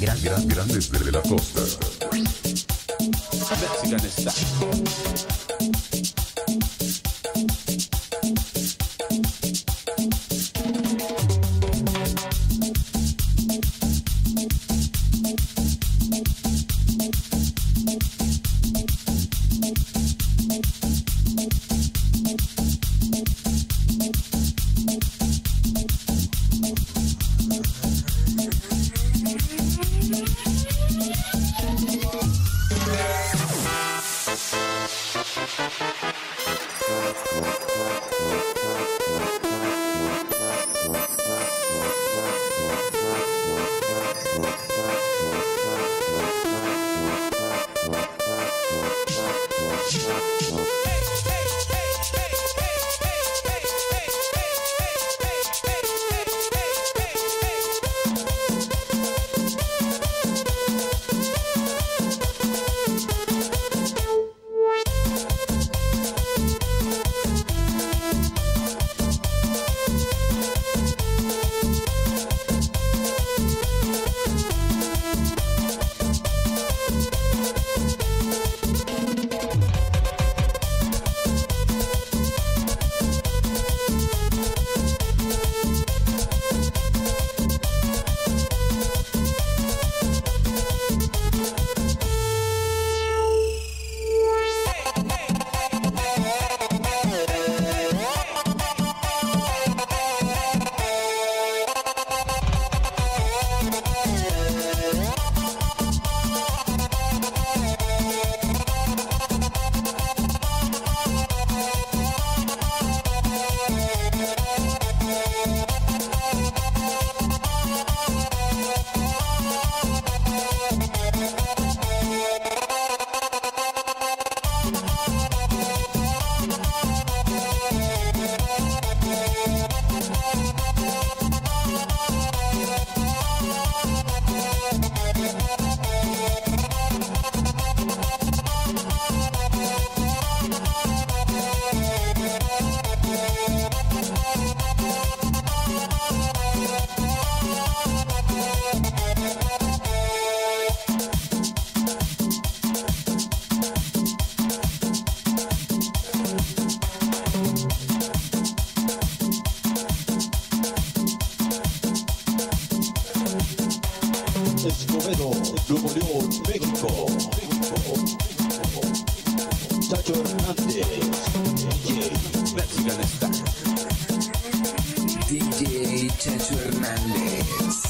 Gran- gran- grandes desde la costa. Mexican style. Hey! Escobedo, Nuevo León, México. Chacho Hernández, DJ. Mexican style. DJ Chacho Hernández.